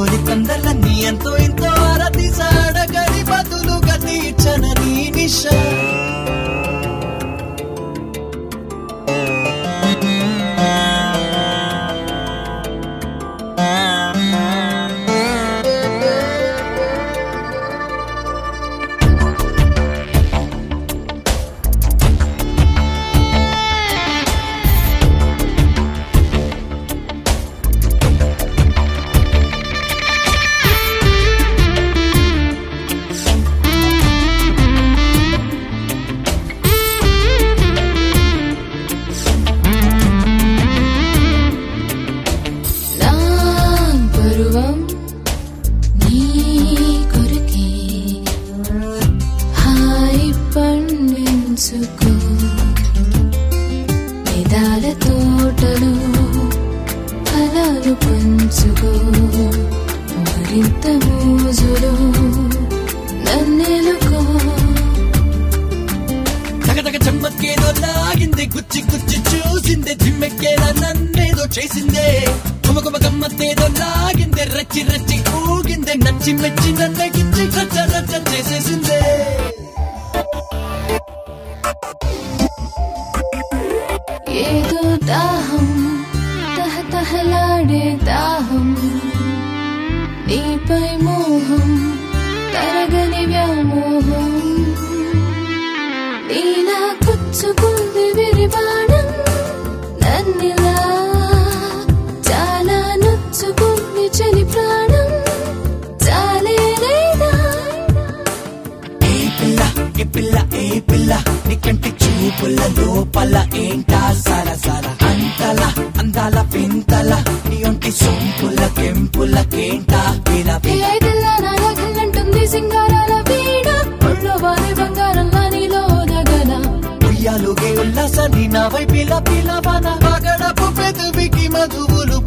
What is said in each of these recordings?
అందల్లోని కందలన్నీ ఎంతో ఎంతో అరతి సాడగడి బదులుగా తీర్చనని నిష. పెదాల తోటలు ఫలాలు పంచుకో. మరింత మోజులు నన్నెలుకో. తగతగ చెమ్మక్కేదో లాగిందే గుచ్చి గుచ్చి చూసిందే జిమ్మెక్కేలా నన్నేదో చేసిందే. కుమకుమ గమ్మత్తేదో లాగిందే రచ్చి రచ్చి ఊగిందే నచ్చి మెచ్చి నన్నగిచ్చి రచ్చ రచ్చ చేసేసిందే. ఏదో దాహం తహతహలాడే దాహం. నీపై మోహం తరగని వ్యామోహం. నీలా కుచ్చుకుంది విరివాణం నన్నిలా పిల్ల ఏ పిల్ల ఏ పిల్ల నీ కంటి చూపుల లోపల ఏంటా సర సర? అంతల అందాల పింతల నీ ఒంటి సొంపుల కెంపులకేంటా పిల పిల ఏదిల్ల నాలగల్లంటుంది సింగారాల వీణ. ఒళ్ళో వారి బంగారంలా నీలో దగన ఉయ్యాలుగే ఉల్లాసాన్ని నా వై పిల పిలవన. పగడపు పెదవికి మధువులు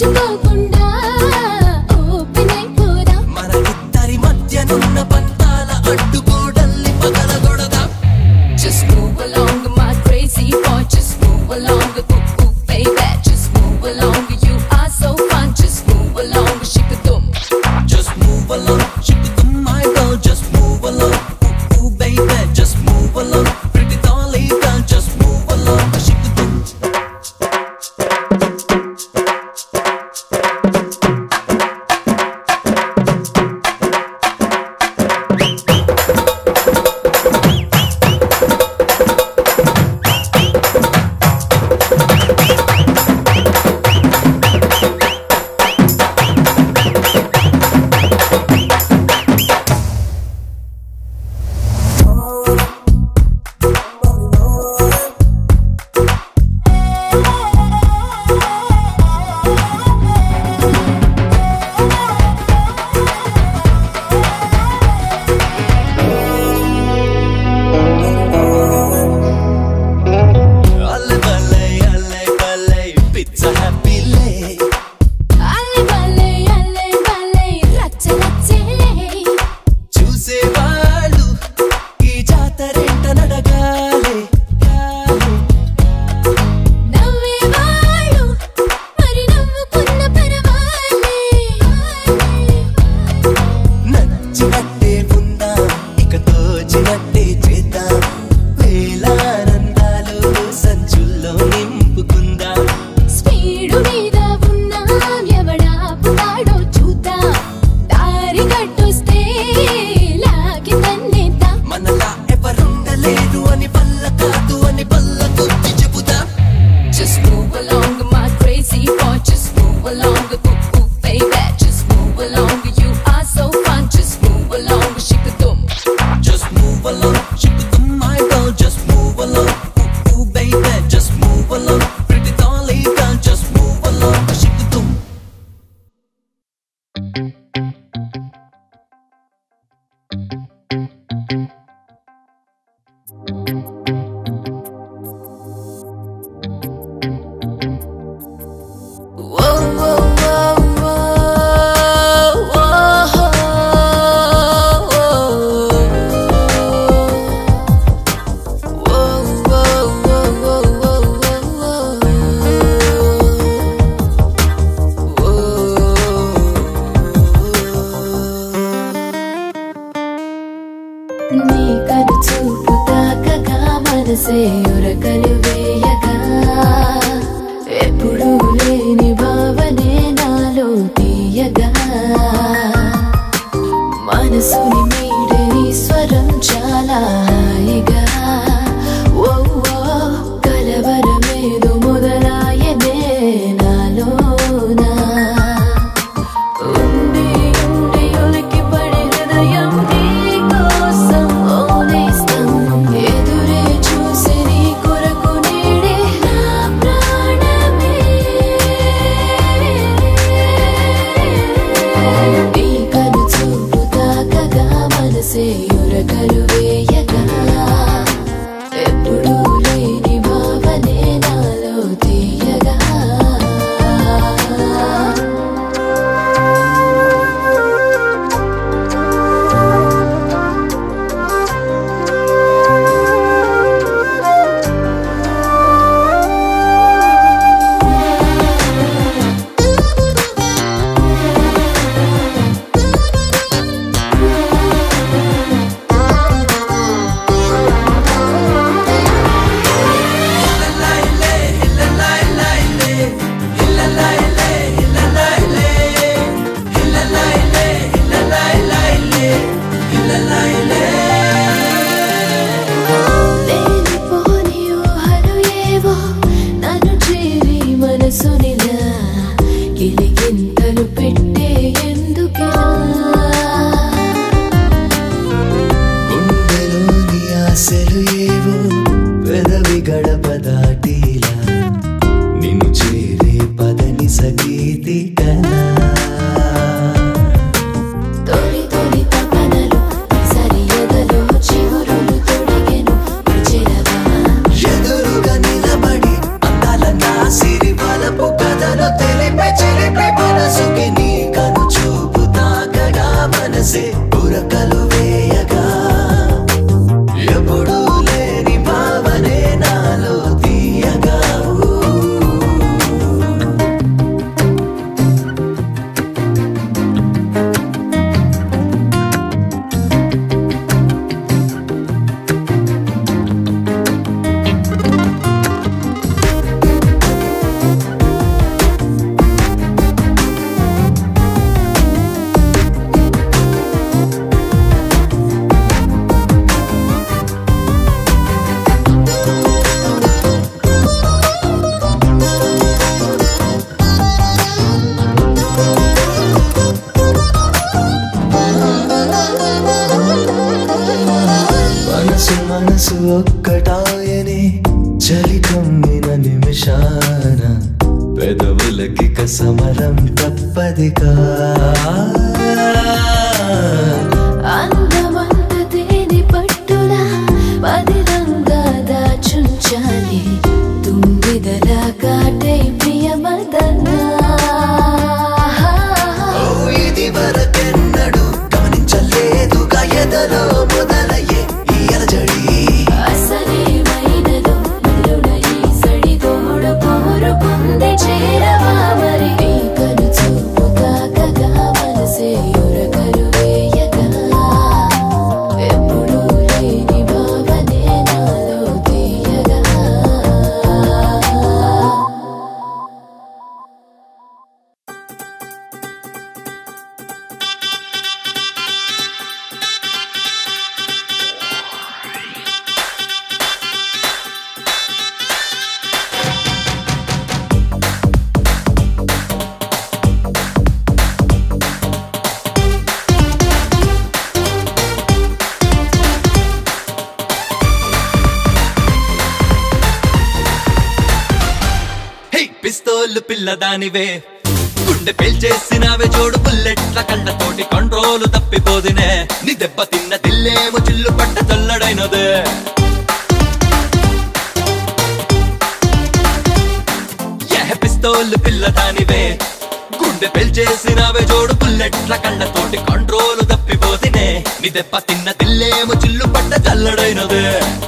கொண்டா పిల్లదానివే గుండె పేల్చేసినావే చూడు బుల్లెట్ల కళ్ళతోటి కంట్రోలు తప్పిపోదినే. నీ దెబ్బ తిన్న దిల్లేమో చిల్లు పట్ట చల్లడైనదే పిస్తోళ్ళు పిల్లదానివే. గుండె పెల్చేసినవే జోడు బుల్లెట్ల కళ్ళతోటి కంట్రోలు తప్పిపోతినే నీ దెబ్బ తిన్న దిల్లేమో చిల్లు పట్ట చల్లడైనదే.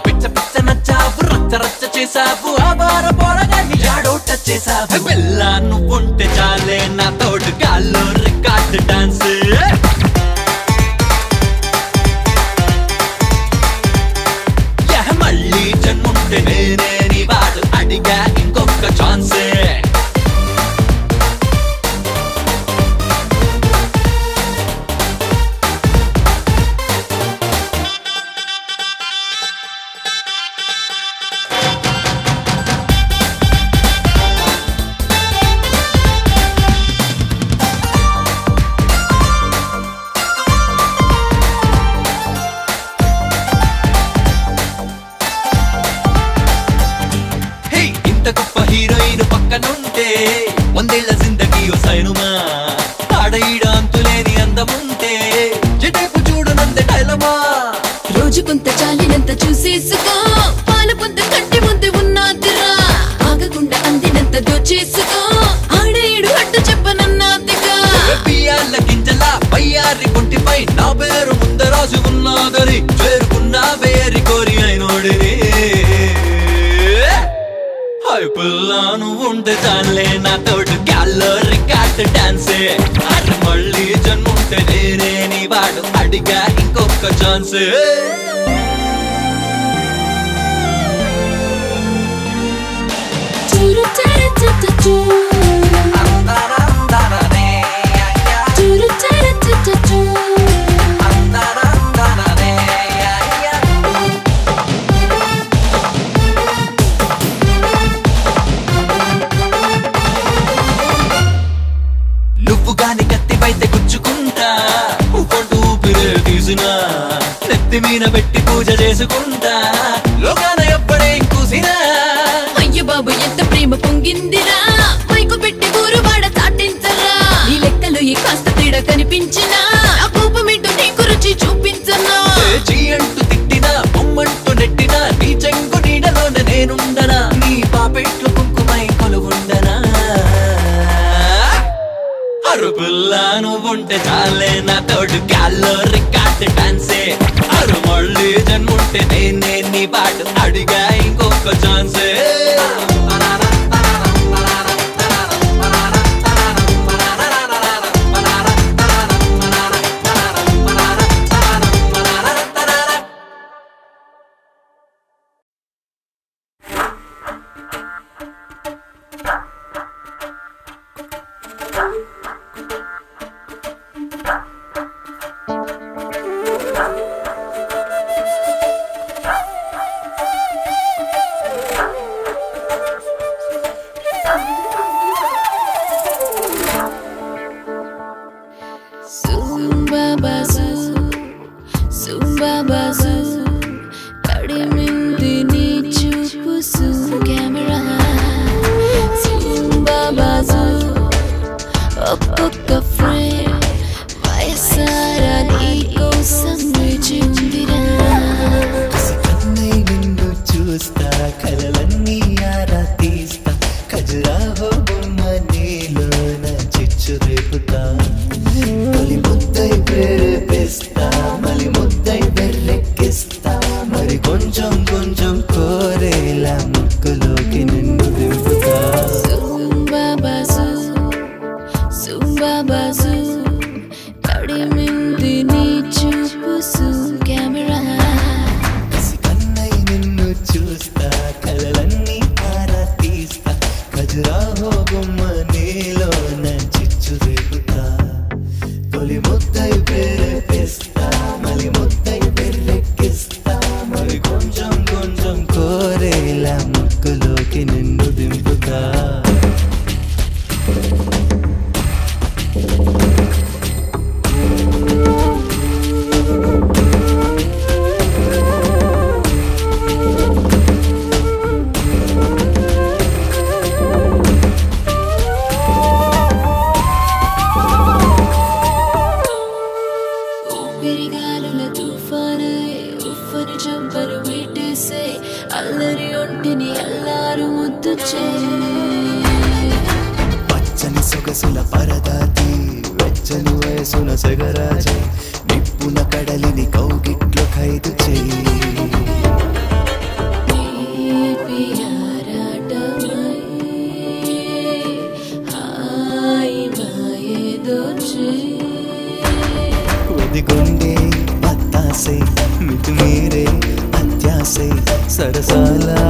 పిచ్చ పిచ్చ నచ్చావు రచ్చ రచ్చ చేసావు బార పొడగా వచ్చేసావు వెళ్ళా నువ్వుంటే చాలే నా తోడు కాళ్ళు అది మళ్ళీ జన్ముంటే నేనే నీ వాడు. అడిగా ఇంకొక ఛాన్స్. చూరు చూ అరుపుల్లా నువ్వుంటే చాలే నా తోడు గాల్లో రికార్డు డాన్సే. అరు మళ్ళీ జన్ముంటే నేనే నీ పాటు అడిగా ఇంకొక ఛాన్సే. ఒదిగొండే అత్తాసే మితిమీరే సరసాలా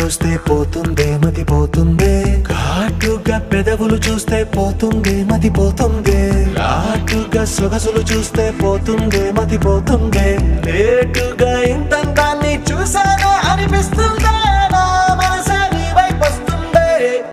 చూస్తే పోతుందే మతి పోతుందే. ఘాటుగా పెదవులు చూస్తే పోతుందే మతి పోతుందే. ఘాటుగా సొగసులు చూస్తే పోతుందే మతి పోతుందే. లేటుగా ఇంత